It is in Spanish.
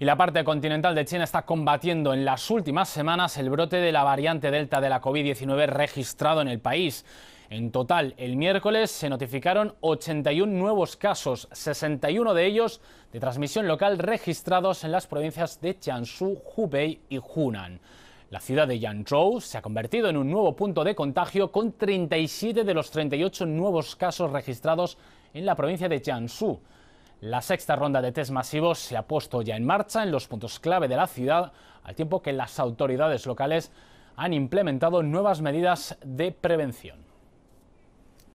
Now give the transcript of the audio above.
Y la parte continental de China está combatiendo en las últimas semanas el brote de la variante Delta de la COVID-19 registrado en el país. En total, el miércoles se notificaron 81 nuevos casos, 61 de ellos de transmisión local registrados en las provincias de Jiangsu, Hubei y Hunan. La ciudad de Yangzhou se ha convertido en un nuevo punto de contagio con 37 de los 38 nuevos casos registrados en la provincia de Jiangsu. La sexta ronda de test masivos se ha puesto ya en marcha en los puntos clave de la ciudad, al tiempo que las autoridades locales han implementado nuevas medidas de prevención.